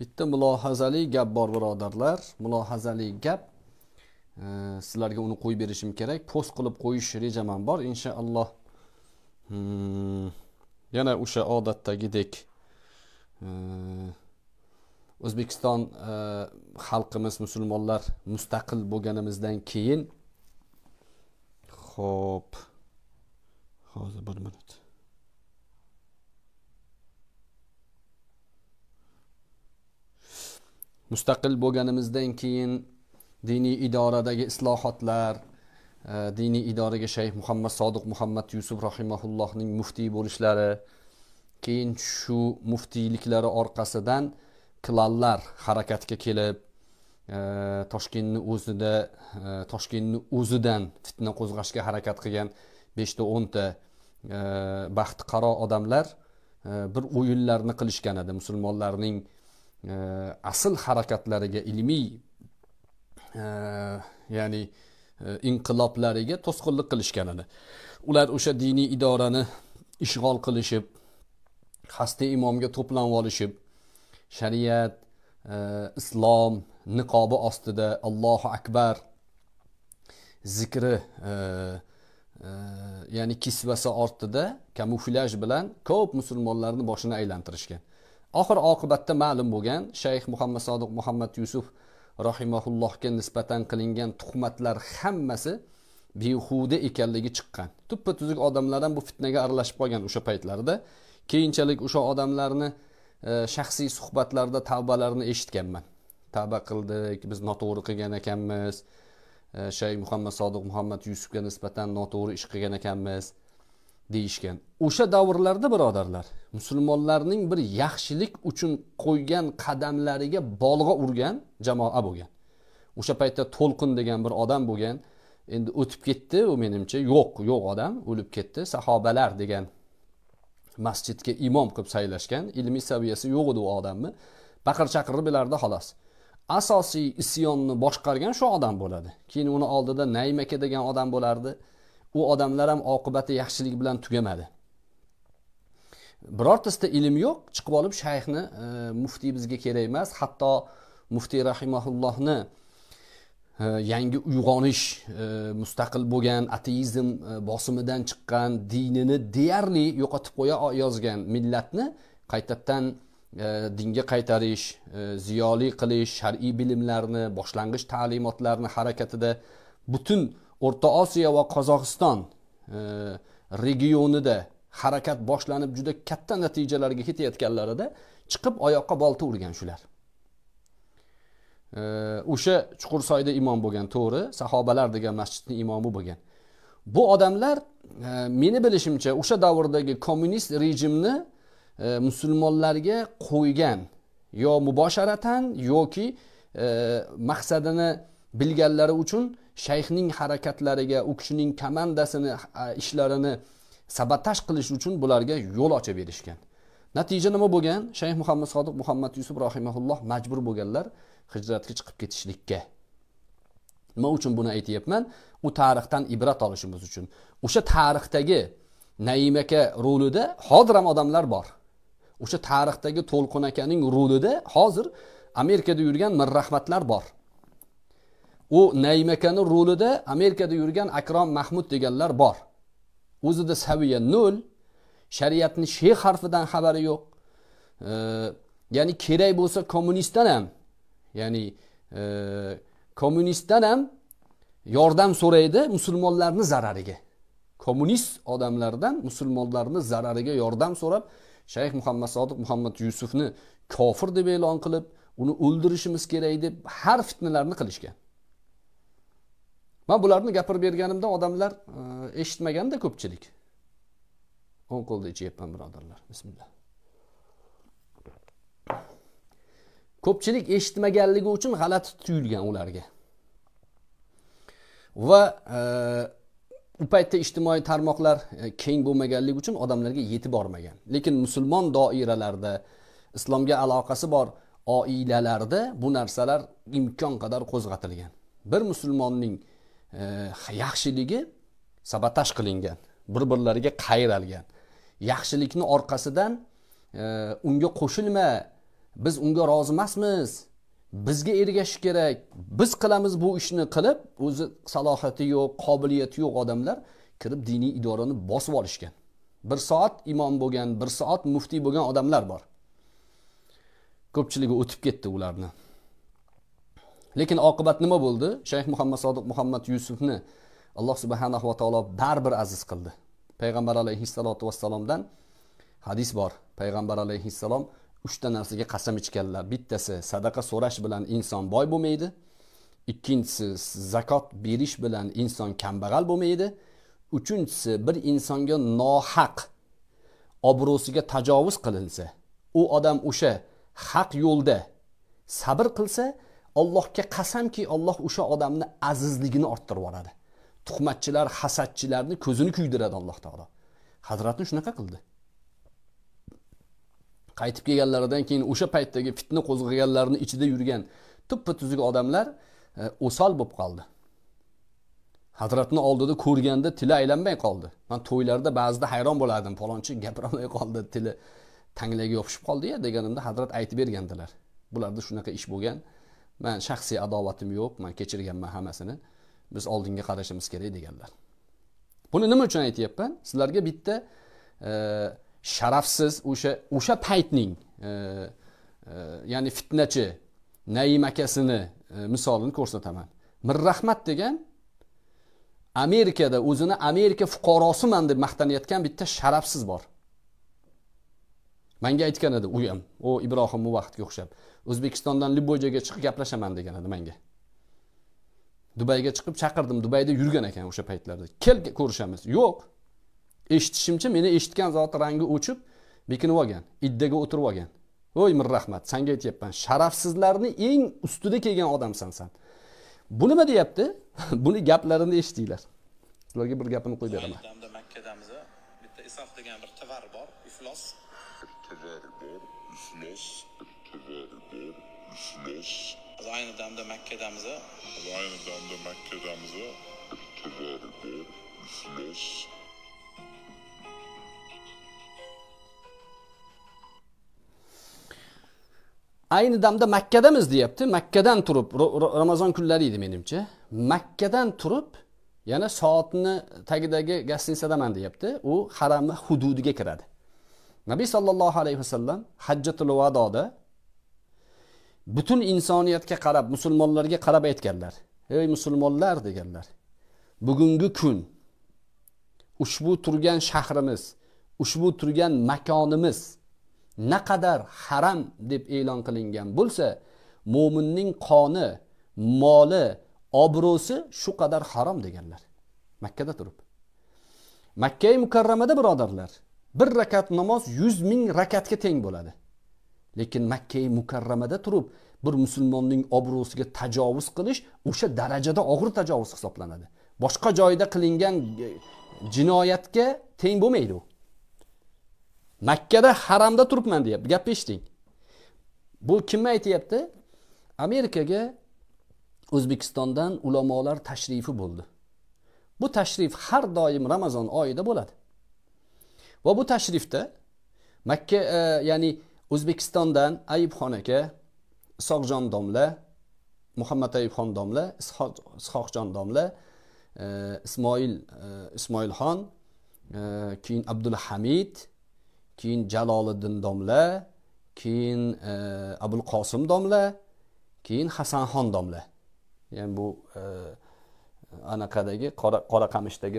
bitta mulohazali gap bor birodarlar. Mulohazali gap. E, sizlarga uni qo'yib berishim kerak. Post qilib qo'yish rejam bor. Inshaalloh. Hmm, yana o'sha odatdagidek o'zbekiston e, xalqimiz musulmonlar mustaqil bo'lganimizdan keyin. Ho'p hozir bir minut. Mustaqil bo'lganimizdan keyin diniy idoradagi islohotlar e, diniy idoraga shayx muhammad sodiq muhammad yusuf rahimaullohning muftiy bo'lishlari keyin shu muftiyliklari orqasidan klanlar harakatga kelib e, toshkentni o'zida e, toshkentni o'zidan fitna qo'zg'ashga harakat qilgan beshta o'nta baxti qaro odamlar bir o'yinlarni qilishgan edi. Musulmonlarning Э, asl harakatlariga ilmiy э, ya'ni э, inqiloblariga to'sqinlik qilishganini ular o'sha diniy idorani ishg'ol qilishib hasti imomga to'planib olishib shariat e, islom niqobi ostida allohu akbar zikri e, e, ya'ni kisvasi ortida kamuflyaj bilan ko'p musulmonlarni boshini aylantirishgan. Oxir oqibatda ma'lum bo'lgan shayx muhammad sodiq muhammad yusuf rahimaullohga nisbatan qilingan tuhmatlar hammasi behuda ekanligi chiqqan. Tuppa tuzuk odamlar ham bu fitnaga aralashib qolgan o'sha paytlarda keyinchalik o'sha odamlarni e, shaxsiy suhbatlarda tavbalarini eshitganman. Tavba qildik biz noto'g'ri qilgan ekanmiz. E, shayx muhammad sodiq muhammad yusufga nisbatan noto'g'ri ish qilgan ekanmiz. Deyishgan. O'sha davrlarda birodarlar musulmonlarning bir yaxshilik uchun qo'ygan qadamlariga bolg'a urgan jamoa bo'lgan. O'sha paytda to'lqin degan bir odam bo'lgan. Endi o'tib ketdi u menimcha. Yo'q yo'q odam o'lib ketdi. Sahobalar degan masjidga imom qilib saylashgan ilmiy saviyasi yo'q edi u odamni. Baqir chaqirib bilardi xolos. Asosiy isyonni boshqargan shu odam bo'ladi. Keyin uni oldida naym aka degan odam bo'lardi. U odamlar ham oqibati yaxshilik bilan tugamadi. Birortasida ilm yo'q chiqib olib shayxni e, muftiy bizga kerak emas hatto muftiy rahimaullohni e, yangi uyg'onish e, mustaqil bo'lgan ateizm e, bosimidan chiqqan dinini deyarli yo'qotib qo'ya yozgan millatni qaytadan e, dinga qaytarish e, ziyoli qilish shar'iy bilimlarni boshlang'ich ta'limotlarni harakatida butun o'rta osiyo va qozog'iston e, regionida harakat boshlanib juda katta natijalarga ketayotganlarida chiqib oyoqqa bolta urgan shular. E, o'sha chuqursoyda imom bo'lgan to'g'ri sahobalar degan masjidni imomi bo'lgan. Bu odamlar e, meni bilishimcha o'sha davrdagi kommunist rejimni e, musulmonlarga qo'ygan yo mubosharatan yoki e, maqsadini bilganlari uchun shayxning harakatlariga u kishining komandasini ishlarini sabotaj qilish uchun bularga yo'l ochib berishgan natija nima bo'lgan? Shayx muhammad sodiq muhammad yusuf rohimaulloh majbur bo'lganlar hijratga chiqib ketishlikka. Nima uchun buni aytyapman? U tarixdan ibrat olishimiz uchun. O'sha tarixdagi naim aka rolida hozir ham odamlar bor. O'sha tarixdagi to'lqin akaning rolida hozir amerikada yurgan mirrahmatlar bor. U naymakani rolida amerikada yurgan akrom mahmud deganlar bor. O'zida saviya nol shariatni she harfidan xabari yo'q. E, ya'ni kerak bo'lsa kommunistdan ham ya'ni e, kommunistdan ham yordam so'raydi musulmonlarni zarariga. Kommunist odamlardan musulmonlarni zarariga yordam so'rab shayx muhammad sodiq muhammad yusufni kofir deb e'lon qilib uni o'ldirishimiz kerak deb har fitnalarni qilishgan. Man bularni gapirib berganimda odamlar e, eshitmaganda ko'pchilik. O'ng qo'lda ichyapman birodarlar. Bismillah. Ko'pchilik eshitmaganligi uchun g'alati tuyulgan ularga. Va e, u paytda ijtimoiy tarmoqlar e, keng bo'lmaganligi uchun odamlarga yetib bormagan. Lekin musulmon doiralarida islomga aloqasi bor oilalarda bu narsalar imkon qadar qo'zg'atilgan. Bir musulmonning Э, yaxshiligi sabotaj qilingan bir birlariga qayralgan yaxshilikni orqasidan e, unga qo'shilma biz unga rozi emasmiz bizga ergashish kerak biz qilamiz bu ishni qilib o'zi salohiyati yo'q qobiliyati yo'q odamlar kirib diniy idorani bosib olishgan. Bir soat imom bo'lgan bir soat muftiy bo'lgan odamlar bor. Ko'pchiligi o'tib ketdi ularni. Lekin oqibat nima bo'ldi? Shayx muhammad sodiq muhammad yusufni alloh subhanahu va taolo baribir aziz qildi. Payg'ambar alayhissalotu vassalomdan hadis bor. Payg'ambar alayhissalom uchta narsaga qasam ichganlar. Bittasi sadaqa so'rash bilan inson boy bo'lmaydi. Ikkinchisi zakot berish bilan inson kambag'al bo'lmaydi. Uchinchisi bir insonga nohaq obro'siga tajovuz qilinsa u odam o'sha haq yo'lda sabr qilsa allohga qasamki olloh o'sha odamni azizligini orttirib yuboradi. Tuhmatchilar hasadchilarni ko'zini kuydiradi alloh taolo. Hazratni shunaqa qildi. Qaytib kelganlaridan keyin o'sha paytdagi fitna qo'zg'aganlarni ichida yurgan tuppa tuzuk odamlar e, o'sal bo'lib qoldi. Hazratni oldida ko'rganda tili aylanmay qoldi. Man to'ylarda ba'zida hayron bo'lardim falonchi gapirolmay qoldi tili tanglaga yopishib qoldiya deganimda hazrat aytib bergandilar. Bularda shunaqa ish bo'lgan. Man shaxsiy adovatim yo'q man kechirganman hammasini biz oldinga qarashimiz kerak deganlar. Buni nima uchun aytyapman? Sizlarga bitta e, sharafsiz o'sha o'sha paytning e, e, ya'ni fitnachi naim akasini e, misolini ko'rsataman. Mirrahmat degan amerikada o'zini amerika fuqarosiman deb maqtanayotgan bitta sharafsiz bor. Manga aytgan edi u ham u ibrohim vaqtga o'xshab o'zbekistondan liboyjaga chiqib gaplashaman degan edi manga. Dubayga chiqib chaqirdim dubayda yurgan ekan o'sha paytlarda. Kel ko'rishamiz. Yo'q eshitishimcha meni eshitgan zoti rangi o'chib bekinib olgan iddaga o'tirib olgan. Voy mirrahmat sanga aytyapman sharafsizlarni eng ustida kelgan odamsan san. Bu nima deyapti? Buni gaplarini eshitinglar. Sizlarga bir gapini qo'yib beraman. Makkadamizda bitta isof degan bir tovar bor iflos. Bor iflos tovar bor iflos ayni damda makkadamiz ayni damda makkadamiz damda deyapti makkadan turib ramazon kunlari edi menimcha makkadan turib yana soatni tagidagi gostininsadaman deyapti u haramni hududiga kiradi nabiy sollallohu alayhi vasallam hajjatul vadoda butun insoniyatga qarab musulmonlarga qarab aytganlar. Ey musulmonlar deganlar bugungi kun ushbu turgan shahrimiz ushbu turgan makonimiz naqadar haram deb e'lon qilingan bo'lsa mo'minning qoni moli obro'si shu qadar harom deganlar. Makkada turib. Makkai mukarramada birodarlar bir rakat namoz yuz ming rakatga teng bo'ladi. Lekin makkai mukarramada turib bir musulmonning obro'siga tajovuz qilish o'sha darajada og'ir tajovuz hisoblanadi. Boshqa joyda qilingan e, jinoyatga teng bo'lmaydi u. Makkada haramda turibman deyapti gapni eshiting. Bu kimni aytyapti? Amerikaga o'zbekistondan ulamolar tashrifi bo'ldi. Bu tashrif har doim ramazon oyida bo'ladi. Va bu tashrifda makka e, ya'ni o'zbekistondan ayibxon aka isoqjon domla muhammad ayibxon domla ishoqjon domla e, ismoil e, ismoilxon e, keyin abdulhamid keyin jaloliddin domla keyin e, abul qosim domla keyin hasanxon domla. Ya'ni bu e, anaqadagi qora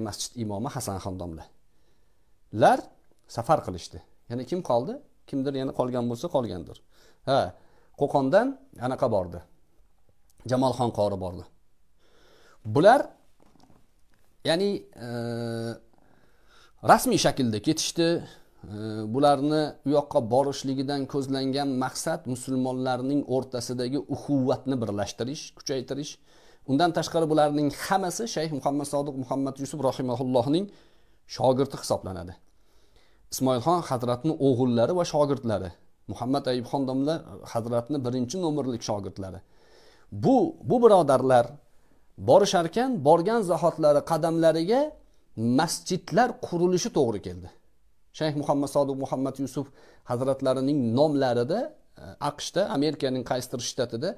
masjid imomi hasanxon domla. Lar safar qilishdi. Yana kim qoldi? Kimdir yana qolgan bo'lsa qolgandir. Ha qo'qondan anaqa bordi. Jamolxon qori bordi. Bular ya'ni e, rasmiy shaklda ketishdi. E, bularni u yoqqa borishligidan ko'zlangan maqsad musulmonlarning o'rtasidagi uquvvatni birlashtirish kuchaytirish. Undan tashqari bularning hammasi shayx muhammad sodiq muhammad yusuf rahimaullohning shogirdi hisoblanadi. Ismoilxon hazratni o'g'illari va shogirdlari muhammad ayibxon domla hazratni birinchi nomerlik shogirdlari bu bu birodarlar borisharkan borgan zahotlari qadamlariga masjidlar qurilishi to'g'ri keldi. Shayx muhammad sodiq muhammad yusuf hazratlarining nomlarida e, aqshda amerikaning qaysidir shtatida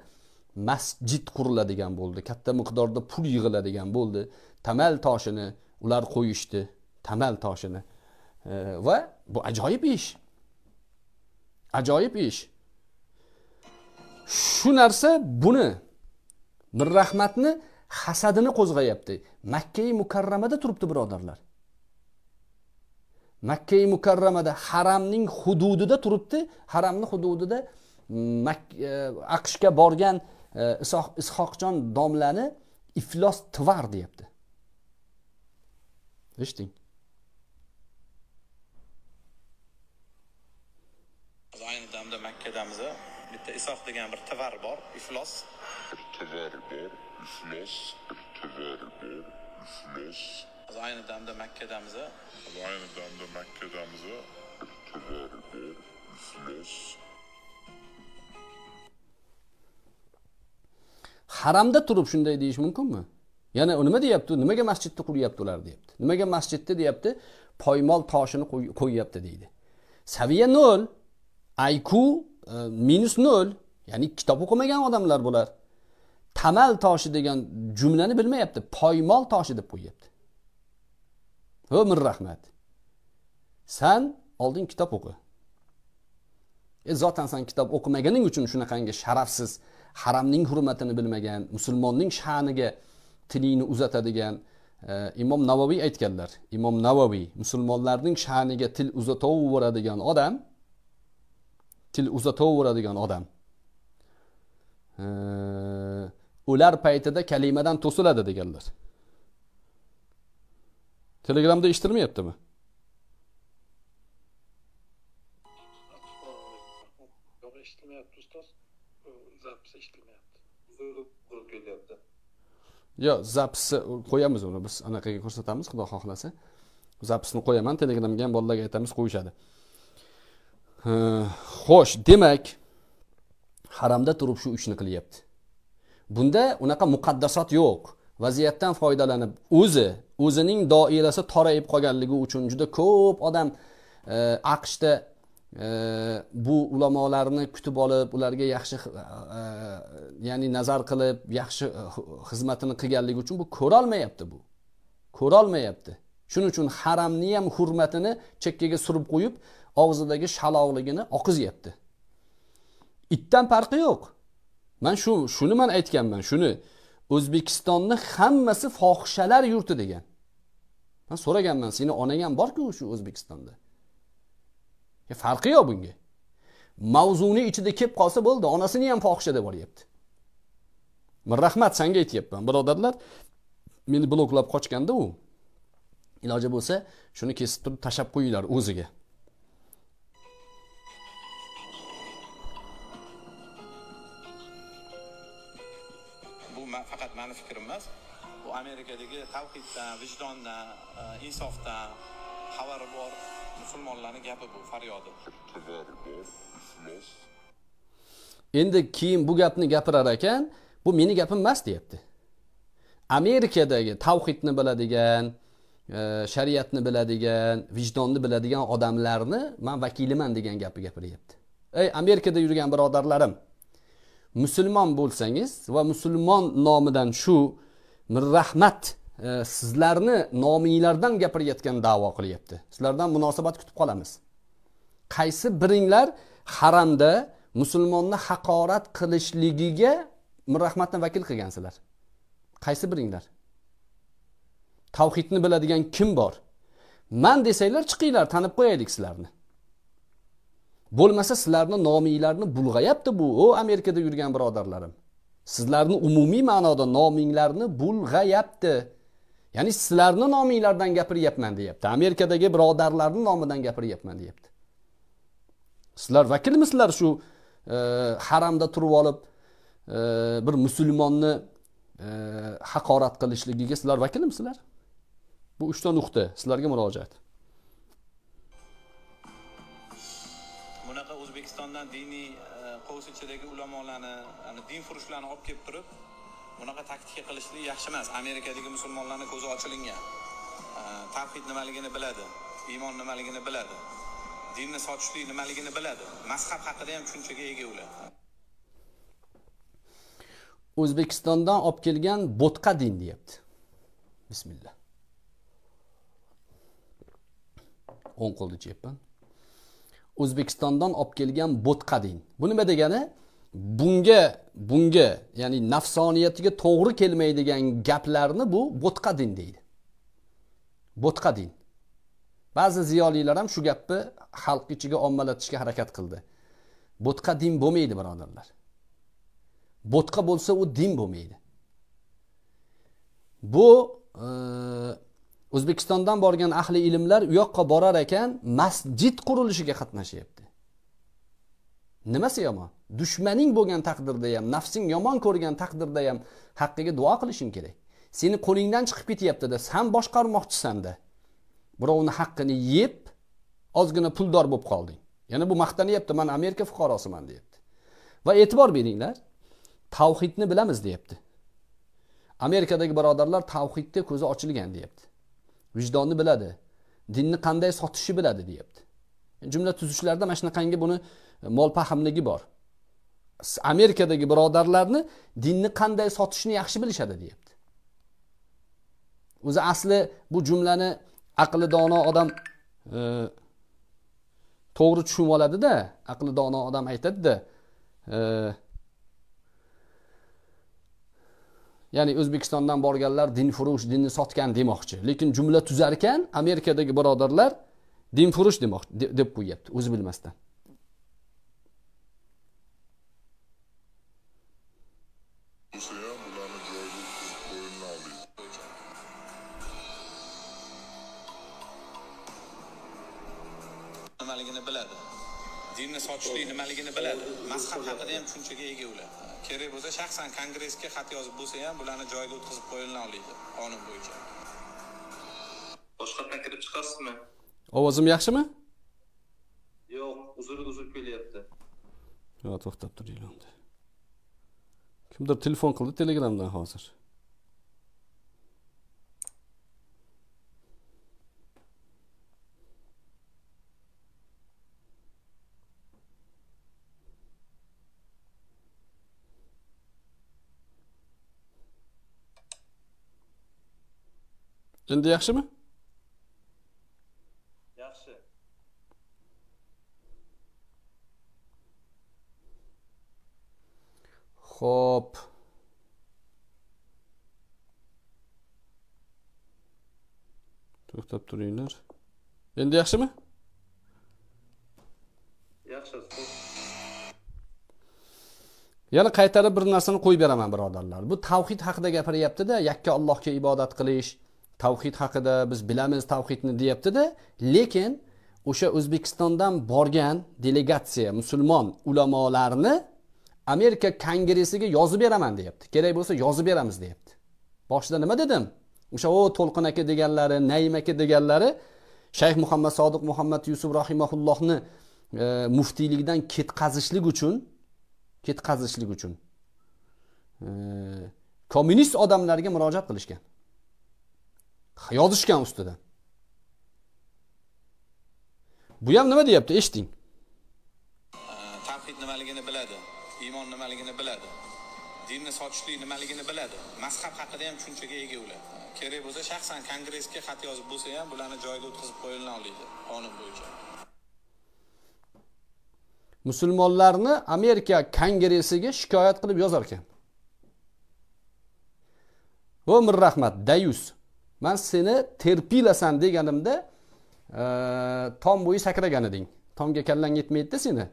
masjid quriladigan bo'ldi. Katta miqdorda pul yig'iladigan bo'ldi. Tamal toshini ular qo'yishdi. Tamal toshini. E, va bu ajoyib ish. Ajoyib ish. Shu narsa buni bir rahmatni hasadini qo'zg'ayapti. Makkai mukarramada turibdi birodarlar. Makkai mukarramada haramning hududida turibdi. Haramni hududida e, aqshga borgan e, ishoqjon domlani iflos tvar deyapti. Eshiting ayni damda makkadamiz bitta isoh degan bir tvar bor iflos. Tvar bor iflos. Tvar bor iflos. Ayni damda makkadamiz ayni damda makkadamiz tvar bor iflos. Haramda turib shunday deyish mumkinmi? Yana nima deyapti? Nimaga masjidni quryapti ular deyapti? Nimaga masjidni deyapti? Poymol toshini qo'yyapti deydi. Saviya nol iq e, minus nol. Ya'ni kitob o'qimagan odamlar bular. Tamal toshi degan jumlani bilmayapti. Poymol toshi deb qo'yyapti. Ho mir rahmat. San oldin kitob o'qi. E zotan san kitob o'qimaganing uchun shunaqangi sharafsiz haramning hurmatini bilmagan musulmonning sha'niga tilingni uzatadigan e, imom navoviy aytganlar. Imom navoviy musulmonlarning sha'niga til uzataveradigan odam til uzataveradigan odam e, o'lar paytida kalimadan to'siladi deganlar telegramda eshitilmayaptimi yo'q zapisni qo'yamiz uni. Biz anaqaga ko'rsatamiz xudo xohlasa. Zapisni qo'yaman telegramga ham bolalarga aytamiz qo'yishadi xo'sh demak haramda turib shu ishni qilyapti. Bunda unaqa muqaddasot yo'q. Vaziyatdan foydalanib o'zi o'zining doirasi torayib qolganligi uchun juda ko'p odam e, aqshda e, bu ulamolarni kutib olib ularga yaxshi e, ya'ni nazar qilib yaxshi e, xizmatini qilganligi uchun bu ko'rolmayapti bu. Ko'rolmayapti. Shuning uchun haramni ham hurmatini chekkaga surib qo'yib og'zidagi shaloqligini oqizyapti itdan farqi yo'q. Man shu shuni man aytganman shuni. O'zbekistonni hammasi fohishalar yurti degan. Man so'raganman seni onang ham borku shu o'zbekistonda? Farqi yo'q bunga. Mavzuni ichida kelib qolsa bo'ldi onasini ham fohisha deb yuboryapti rahmat sanga aytyapman birodarlar. Meni bloklab qochganda u. iloji bo'lsa shuni kesib turib tashlab qo'yinglar o'ziga. Faqat mani fikrim emas. Bu amerikadagi tavhiddan vijdondan e, insofdan xabari bor musulmonlarni gapi bu faryodi. Endi keyin bu gapni gapirar ekan bu meni gapim emas deyapti. Amerikadagi tavhidni biladigan shariatni biladigan vijdonni biladigan odamlarni man vakiliman degan gapni gapiryapti. Ey amerikada yurgan birodarlarim musulmon bo'lsangiz va musulmon nomidan shu rahmat e, sizlarni nominglardan gapirayotgan davo qilyapti. Sizlardan munosabat kutib qolamiz. Qaysi biringlar haramda musulmonni haqorat qilishligiga rahmatni vakil qilgansizlar qaysi biringlar? Tavhidni biladigan kim bor? Man desanglar chiqinglar tanib qo'yaylik sizlarni. Bo'lmasa sizlarni nominglarni bulg'ayapti bu o amerikada yurgan birodarlarim. Sizlarni umumiy ma'noda nominglarni bulg'ayapti. Ya'ni sizlarni nominglardan gapiryapman deyapti. Amerikadagi birodarlarni nomidan gapiryapman deyapti. Sizlar vakilmisizlar shu e, haramda turib olib e, bir musulmonni e, haqorat qilishligiga sizlar vakilmisizlar bu uchta nuqta. Sizlarga murojaat. O'zbekistondan diniy e, qo'sh ichidagi ulamolarni dinfurushlarni olib kelib turib bunaqa taktika qilishlik yaxshi emas. Amerikadagi musulmonlarni ko'zi ochilingan. E, tavhid nimaligini biladi iymon nimaligini biladi dinni sotishlik nimaligini biladi. Mazhab haqida ham tushunchaga ega ular. O'zbekistondan olib kelgan bo'tqa din deyapti. Bismillah o'ng qo'lni chepman o'zbekistondan olib kelgan bo'tqa deng bu nima degani? Bunga bunga ya'ni nafsoniyatiga to'g'ri kelmaydigan gaplarni bu bo'tqa din deydi. Bo'tqa din. Ba'zi ziyolilar ham shu gapni xalq ichiga ommalatishga harakat qildi. Bo'tqa din bo'lmaydi birodarlar. Bo'tqa bo'lsa u din bo'lmaydi. Bu e, o'zbekistondan borgan ahli ilmlar u yoqqa borar ekan masjid qurilishiga qatnashyapti. Nimasi yomon dushmaning bo'lgan taqdirda ham nafsing yomon ko'rgan taqdirda ham haqqiga duo qilishing kerak. Seni qo'lingdan chiqib ketyaptida san boshqarmoqchisanda birovni haqqini yeb ozgina puldor bo'lib qolding. Yana bu maqtanyapti man amerika fuqarosiman deyapti. Va e'tibor beringlar tavhidni bilamiz deyapti. Amerikadagi birodarlar tavhidga ko'zi ochilgan deyapti. Vijdonni biladi. Dinni qanday sotishni biladi deyapti. Jumla tuzishlarda mana shunaqangi buni e, mol pahmligi bor. Amerikadagi birodarlarni dinni qanday sotishni yaxshi bilishadi deyapti. O'zi asli bu jumlani aqli dono odam e, to'g'ri tushunib oladida aqli dono odam aytadida e, ya'ni o'zbekistondan borganlar dinfurush dinni sotgan demoqchi. Lekin jumla tuzar ekan amerikadagi birodarlar dinfurush demoqchi deb qo'yyapti o'zi bilmasdan. Ularni nimaligini biladi. Dinni sotishlik nimaligini biladi. Mazhab haqida ham tushunchaga ega ular kerak bo'lsa shaxsan kongressga xat yozib bo'lsa ham bularni joyiga o'tkazib qo'yilina oladi qonun bo'yicha. Boshqatdan kirib chiqasizmi ovozim yaxshimi? Yo'q uzr uzr kelyapti. Yo to'xtab turinglar unda kimdir telefon qildi telegramdan hozir endi yaxshimi yaxshi Xo'p. To'xtab turinglar. Endi yaxshimi? yaxshi Yana qaytarib bir narsani qo'yib beraman birodarlar. Bu tavhid haqida gapiryapti-da, yakka Allohga ibodat qilish, tavhid haqida biz bilamiz tavhidni deyapti-da, lekin o'sha O'zbekistondan borgan delegatsiya musulmon ulamolarni Amerika kongressiga yozib beraman deyapti. Kerak bo'lsa yozib beramiz deyapti. Boshida nima dedim? O'sha o To'lqin aka deganlari, Naim aka deganlari Shayx Muhammad Sodiq Muhammad Yusuf rahimahullohni e, muftiylikdan ketqazishlik uchun ketqazishlik uchun e, kommunist odamlarga murojaat qilishgan. Yozishgan ustidan. Bu ham nima deyapti? Eshiting. tavhid nimaligini biladi iymon nimaligini biladi dinni sotishlik nimaligini biladi mazhab haqida ham tushunchaga ega ular kerak bo'lsa shaxsan kongressga xat yozib bo'lsa ham bularni joyiga o'tkazib qo'yilina oladi qonun bo'yicha musulmonlarni Amerika kongressiga shikoyat qilib yozar ekan. "O mir rahmat, Dayus. Men seni terpilasan deganimda, e, tom bo'yi sakragan eding. Tomga kallang yetmaydi seni.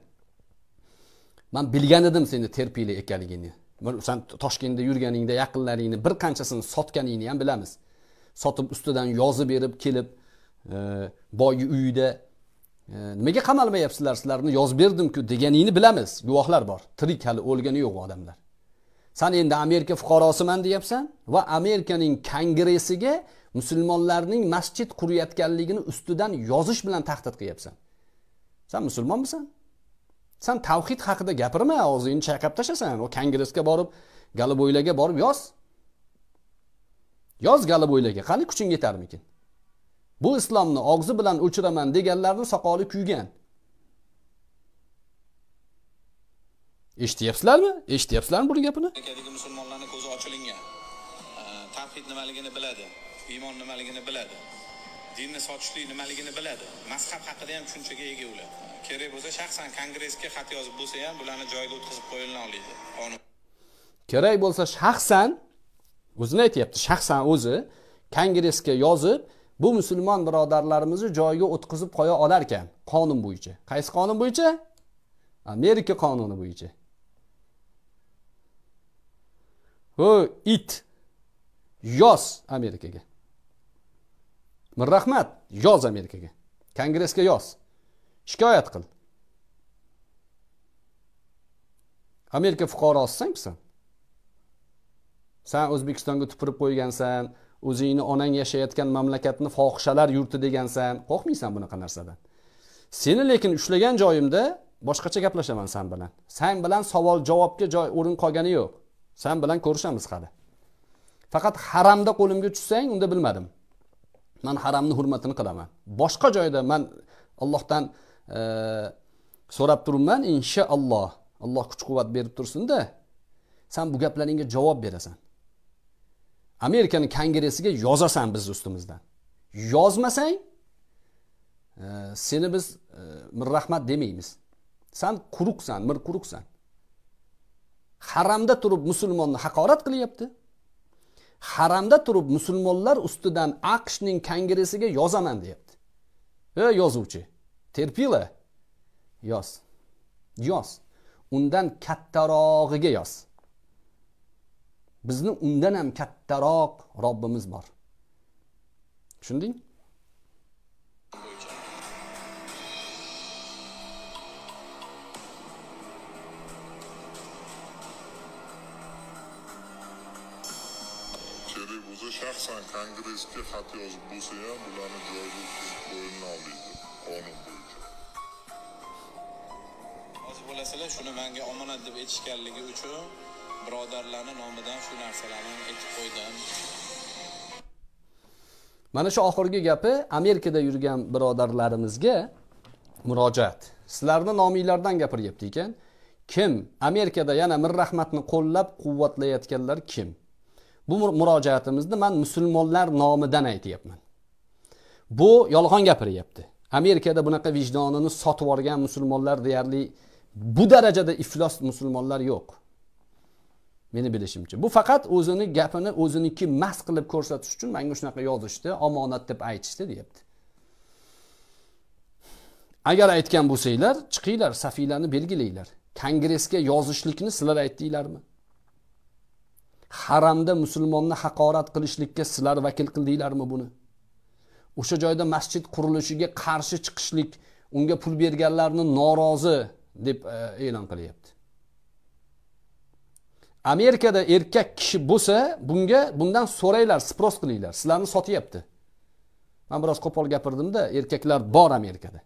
Men bilgan edim seni terpila ekanligingni. Sen Toshkentda yurganingda yaqinlaringni bir qanchasini sotganingni ham bilamiz. Sotib ustidan yozib berib kelib, e, boyni uyida e, nimaga qamalmayapsizlar sizlarni yozib berdim-ku deganingni bilamiz. Guvohlar bor. Tirik hali o'lgani yo'q odamlar. San endi Amerika fuqarosiman deyapsan va Amerikaning kongressiga musulmonlarning masjid qurayotganligini ustidan yozish bilan tahdid qilyapsan. San musulmonmisan? San tavhid haqida gapirma og'zingni chayqab tashlasan. U kongressga borib galibo'ylarga borib yoz. Yoz galibo'ylarga qani kuching yetarmikin? Bu islomni og'zi bilan o'chiraman deganlarni soqoli kuygan. Eshityapsizlarmi? Eshityapsizlarmi buni gapini? Musulmonlarni ko'zi ochilingan. Tavhid nimaligini biladi. Iymon nimaligini biladi. Dinni sotishlik nimaligini biladi. Mazhab haqida ham tushunchaga ega ular. Kerak bo'lsa shaxsan kongressga xat yozib bo'lsa ham bularni joyiga o'tkazib qo'yiladi qonun kerak bo'lsa shaxsan o'zini aytyapti shaxsan o'zi kongressga yozib bu musulmon birodarlarimizni joyiga o'tkazib qo'ya olar ekan qonun bo'yicha. Qaysi qonun bo'yicha? Amerika qonuni bo'yicha. Ho it yoz amerikaga. Mirrahmat yoz amerikaga. Kongressga yoz. Shikoyat qil. Amerika fuqarosisan san san o'zbekistonga tupurib qo'ygansan o'zingni onang yashayotgan mamlakatni fohishalar yurti degansan. Qo'rqmaysan bunaqa narsadan. Seni lekin ushlagan joyimda boshqacha gaplashaman san bilan. San bilan savol javobga joy o'rin qolgani yo'q. San bilan ko'rishamiz hali. Faqat haramda qo'limga tushsang unda bilmadim. Man haramni hurmatini qilaman. Boshqa joyda man allohdan e, so'rab turibman inshaalloh alloh kuch quvvat berib tursinda san bu gaplaringga javob berasan. Amerikani kongressiga yozasan biz ustimizdan. Yozmasang e, seni biz e, mirrahmat demaymiz. San quruqsan mir quruqsan. Haramda turib musulmonni haqorat qilyapti. Haramda turib musulmonlar ustidan aqshning kongressiga yozaman deyapti. E yozuvchi terpila. Yoz. Yoz. Undan kattarog'iga yoz. Bizni undan ham kattaroq robbimiz bor. Tushunding? Yozib bo'lsa ham bularni joyiga o'tkazib qo'yiladi qonun bo'yicha rozi bo'lasizlar shuni menga omonat deb aytishganligi uchun birodarlarni nomidan shu narsalarni aytib qo'ydim. Mana shu oxirgi gapi amerikada yurgan birodarlarimizga murojaat. Sizlarni nominglardan gapiryapti ekan. Kim? Amerikada yana mirrahmatni qo'llab quvvatlayotganlar kim? Bu murojaatimizni man musulmonlar nomidan aytyapman. Bu yolg'on gapiryapti. Amerikada bunaqa vijdonini sotib yuborgan musulmonlar deyarli bu darajada iflos musulmonlar yo'q. Meni bilishimcha. Bu faqat o'zini gapini o'ziniki mast qilib ko'rsatish uchun manga shunaqa yozishdi omonat deb aytishdi deyapti. Agar aytgan bo'lsanglar chiqinglar safiylarni belgilanglar kongressga yozishlikni sizlar aytdinglarmi? Haramda musulmonni haqorat qilishlikka sizlar vakil qildinglarmi buni? O'sha joyda masjid qurilishiga qarshi chiqishlik unga pul berganlarni norozi deb e, e'lon qilyapti. Amerikada erkak kishi bo'lsa bunga bundan so'ranglar spros qilinglar sizlarni sotyapti. Man biroz qo'pol gapirdimda erkaklar bor amerikada.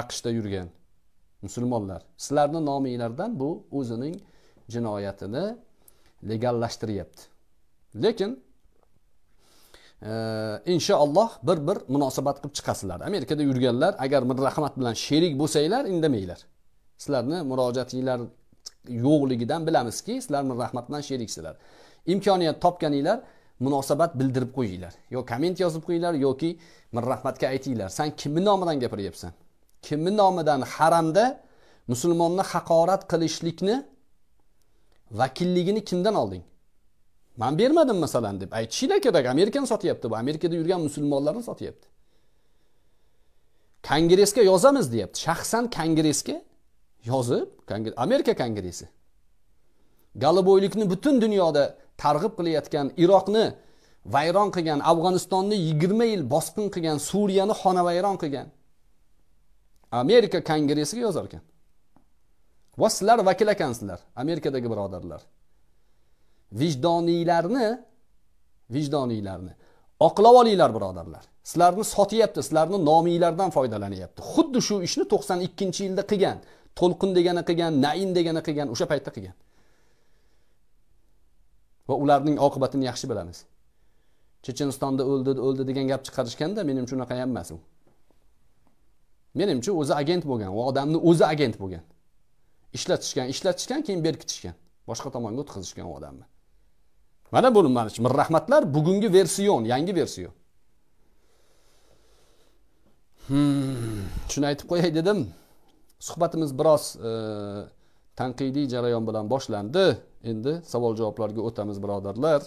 Aqshda yurgan musulmonlar. Sizlarni nominglardan bu o'zining jinoyatini legallashtiryapti. Lekin e, inshaalloh bir bir munosabat qilib chiqasizlar. Amerikada yurganlar agar mirrahmat bilan sherik bo'lsanglar indamanglar. Sizlarni murojaatinglar yo'qligidan bilamizki sizlar mirrahmat bilan sheriksizlar. Imkoniyat topganinglar munosabat bildirib qo'yinglar. Yo komment yozib qo'yinglar yoki mirrahmatga aytinglar. San kimni nomidan gapiryapsan? Kimni nomidan haramda musulmonni haqorat qilishlikni vakilligini kimdan olding man bermadim masalan deb aytishinglar kerak amerikani sotyapti bu. Amerikada yurgan musulmonlarni sotyapti kongressga yozamiz deyapti shaxsan kongressga yozib Kongre- amerika kongressi galiboylikni butun dunyoda targ'ib qilayotgan iroqni vayron qilgan afg'onistonni yigirma yil bosqin qilgan suriyani xonavayron qilgan amerika kongressiga yozar ekan va sizlar vakil ekansizlar amerikadagi birodarlar. Vijdoniylarni vijdoniylarni oqlab olinglar birodarlar. Sizlarni sotyapti sizlarni nominglardan foydalanyapti. Xuddi shu ishni to'qson ikkinchi yilda qilgan to'lqin degani qilgan nain degani qilgan o'sha paytda qilgan. Va ularning oqibatini yaxshi bilamiz. Chechenistonda o'ldi o'ldi degan gap chiqarishganda menimcha unaqa ham emas u. Menimcha o'zi agent bo'lgan u odamni o'zi agent bo'lgan. Ishlatishgan ishlatishgan keyin berkitishgan boshqa tomonga o'tkazishgan u odamni. Mana bu mana shu rahmatlar bugungi version yangi version. Hmm, shuni aytib qo'yay dedim. Suhbatimiz biroz e, tanqidiy jarayon bilan boshlandi. Endi savol javoblarga o'tamiz birodarlar.